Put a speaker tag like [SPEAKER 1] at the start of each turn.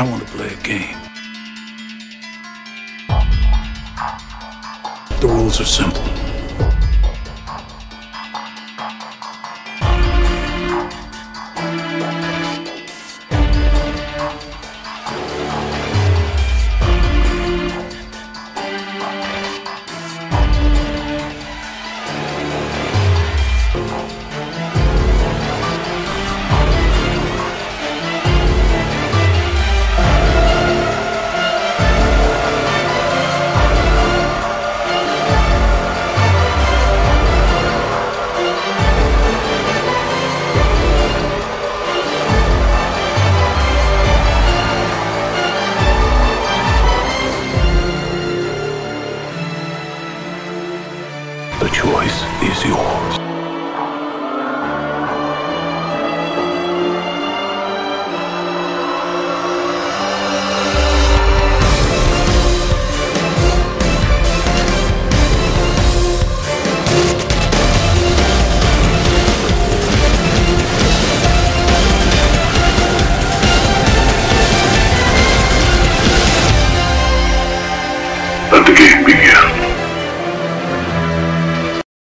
[SPEAKER 1] I want to play a game. The rules are simple. The choice is yours. the game begins.